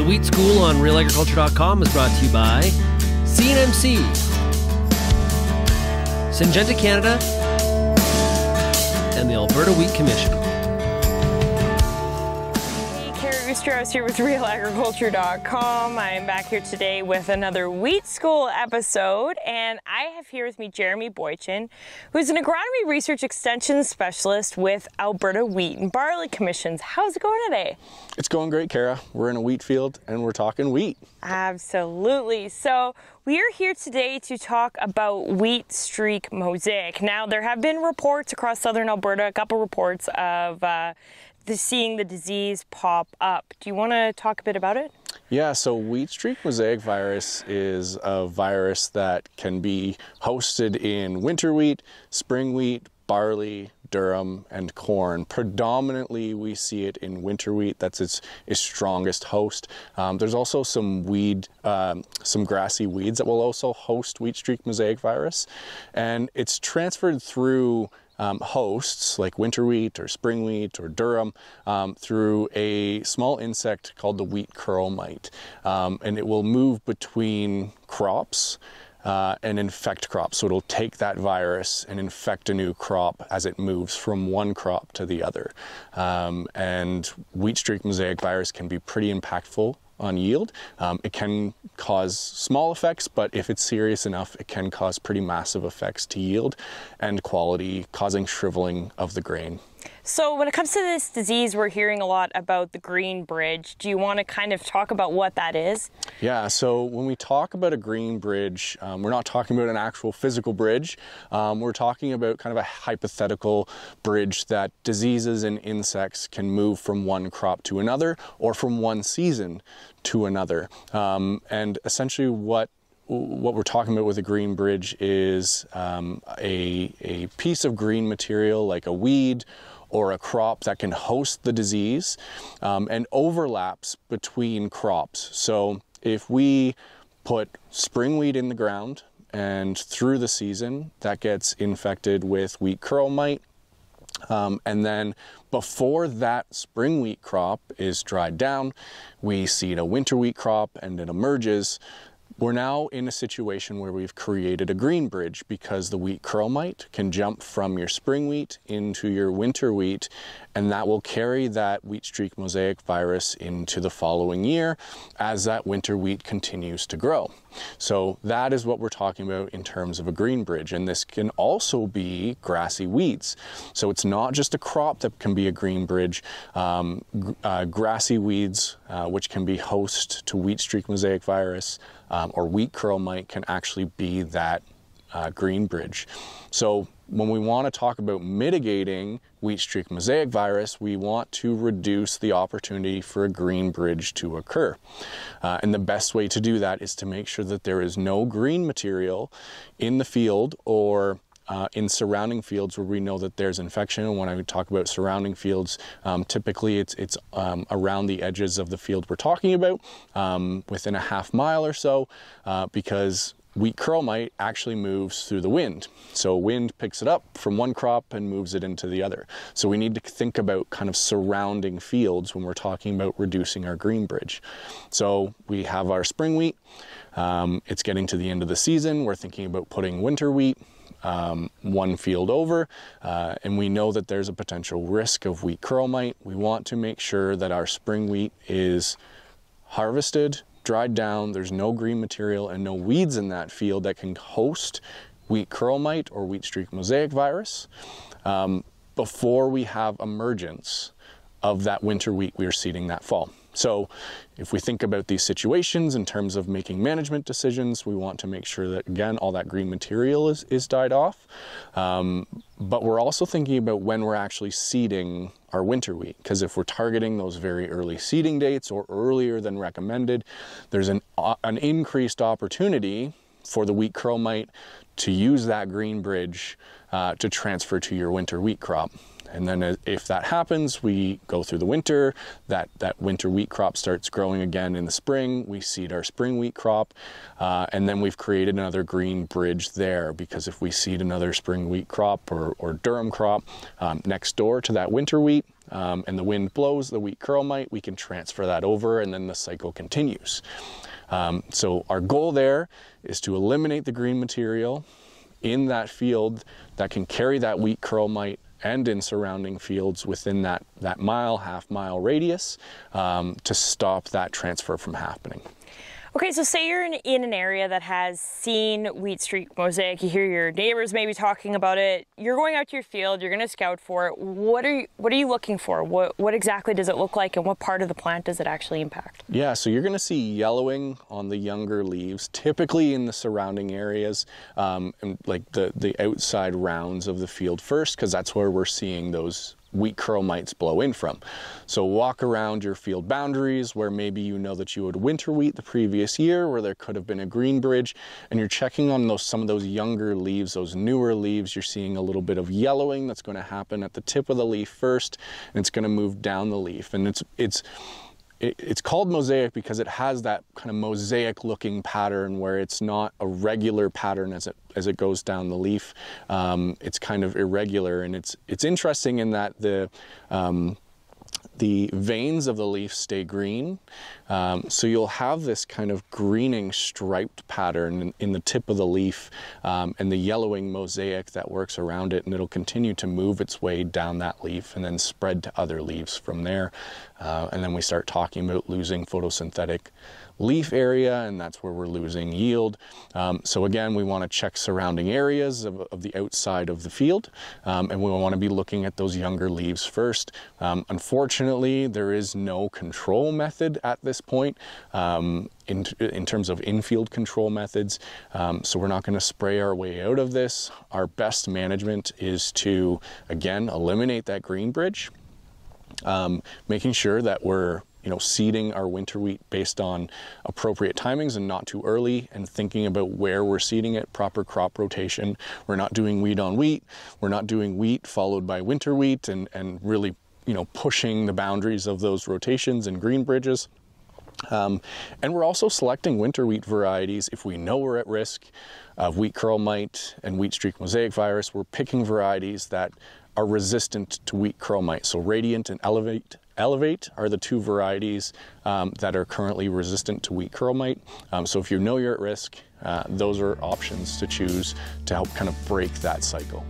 The Wheat School on realagriculture.com is brought to you by CNMC, Syngenta Canada, and the Alberta Wheat Commission. Kara Oosterhuis here with realagriculture.com. I am back here today with another Wheat School episode, and I have here with me Jeremy Boychyn, who's an agronomy research extension specialist with Alberta Wheat and Barley Commissions. How's it going today? It's going great, Kara. We're in a wheat field and we're talking wheat. Absolutely. So, we are here today to talk about wheat streak mosaic. Now, there have been reports across southern Alberta, a couple reports of uh, the, seeing the disease pop up. Do you want to talk a bit about it? Yeah, so wheat streak mosaic virus is a virus that can be hosted in winter wheat, spring wheat, barley, durum, and corn. Predominantly, we see it in winter wheat. That's its, its strongest host. Um, there's also some weed, um, some grassy weeds that will also host wheat streak mosaic virus, and it's transferred through um, hosts like winter wheat or spring wheat or durum um, through a small insect called the wheat curl mite. Um, and it will move between crops. Uh, and infect crops. So it'll take that virus and infect a new crop as it moves from one crop to the other. Um, and wheat streak mosaic virus can be pretty impactful on yield. Um, it can cause small effects, but if it's serious enough, it can cause pretty massive effects to yield and quality, causing shriveling of the grain. So, when it comes to this disease, we're hearing a lot about the green bridge. Do you want to kind of talk about what that is? Yeah, so when we talk about a green bridge, um, we're not talking about an actual physical bridge. Um, we're talking about kind of a hypothetical bridge that diseases and insects can move from one crop to another or from one season to another. Um, and essentially, what what we're talking about with a green bridge is um, a, a piece of green material like a weed or a crop that can host the disease um, and overlaps between crops. So if we put spring wheat in the ground and through the season that gets infected with wheat curl mite, um, and then before that spring wheat crop is dried down, we seed a winter wheat crop and it emerges. We're now in a situation where we've created a green bridge because the wheat curl mite can jump from your spring wheat into your winter wheat, and that will carry that wheat streak mosaic virus into the following year as that winter wheat continues to grow. So that is what we're talking about in terms of a green bridge, and this can also be grassy weeds. So it's not just a crop that can be a green bridge. Um, uh, grassy weeds, uh, which can be host to wheat streak mosaic virus, um, or wheat curl mite can actually be that uh, green bridge. So when we want to talk about mitigating wheat streak mosaic virus, we want to reduce the opportunity for a green bridge to occur. Uh, and the best way to do that is to make sure that there is no green material in the field or uh, in surrounding fields where we know that there's infection. And when I talk about surrounding fields, um, typically it's it's um, around the edges of the field we're talking about, um, within a half mile or so, uh, because wheat curl mite actually moves through the wind. So wind picks it up from one crop and moves it into the other. So we need to think about kind of surrounding fields when we're talking about reducing our green bridge. So we have our spring wheat. Um, it's getting to the end of the season. We're thinking about putting winter wheat um, one field over, uh, and we know that there's a potential risk of wheat curl mite. We want to make sure that our spring wheat is harvested, dried down, there's no green material and no weeds in that field that can host wheat curl mite or wheat streak mosaic virus um, before we have emergence of that winter wheat we are seeding that fall. So if we think about these situations in terms of making management decisions, we want to make sure that, again, all that green material is, is died off. Um, but we're also thinking about when we're actually seeding our winter wheat, because if we're targeting those very early seeding dates or earlier than recommended, there's an, uh, an increased opportunity for the wheat curl mite to use that green bridge uh, to transfer to your winter wheat crop. And then if that happens, we go through the winter. That that winter wheat crop starts growing again in the spring. We seed our spring wheat crop, uh, and then we've created another green bridge there because if we seed another spring wheat crop or, or durum crop um, next door to that winter wheat, um, and the wind blows the wheat curl mite, we can transfer that over, and then the cycle continues. Um, so our goal there is to eliminate the green material in that field that can carry that wheat curl mite and in surrounding fields within that, that mile, half mile radius um, to stop that transfer from happening. Okay, so say you're in, in, an area that has seen wheat streak mosaic. You hear your neighbors maybe talking about it. You're going out to your field. You're going to scout for it. What are you What are you looking for? What What exactly does it look like, and what part of the plant does it actually impact? Yeah, so you're going to see yellowing on the younger leaves, typically in the surrounding areas, um, and like the the outside rounds of the field first, because that's where we're seeing those wheat curl mites blow in from. So walk around your field boundaries where maybe you know that you had winter wheat the previous year where there could have been a green bridge and you're checking on those some of those younger leaves, those newer leaves, you're seeing a little bit of yellowing that's going to happen at the tip of the leaf first and it's going to move down the leaf and it's it's it, it's called mosaic because it has that kind of mosaic looking pattern where it's not a regular pattern as it as it goes down the leaf. Um, it's kind of irregular and it's it's interesting in that the um, the veins of the leaf stay green. Um, so you'll have this kind of greening striped pattern in, in the tip of the leaf um, and the yellowing mosaic that works around it and it'll continue to move its way down that leaf and then spread to other leaves from there. Uh, and then we start talking about losing photosynthetic leaf area, and that's where we're losing yield. Um, so again, we want to check surrounding areas of, of, the outside of the field, um, and we want to be looking at those younger leaves first. Um, unfortunately, there is no control method at this point. Um, in, in, terms of infield control methods. Um, so we're not going to spray our way out of this. Our best management is to, again, eliminate that green bridge, um, making sure that we're you know, seeding our winter wheat based on appropriate timings and not too early and thinking about where we're seeding it, proper crop rotation. We're not doing wheat on wheat. We're not doing wheat followed by winter wheat and, and really, you know, pushing the boundaries of those rotations and green bridges. Um, and we're also selecting winter wheat varieties if we know we're at risk of wheat curl mite and wheat streak mosaic virus. We're picking varieties that are resistant to wheat curl mite. So Radiant and Elevate Elevate are the two varieties um, that are currently resistant to wheat curl mite. Um, so if you know you're at risk, uh, those are options to choose to help kind of break that cycle.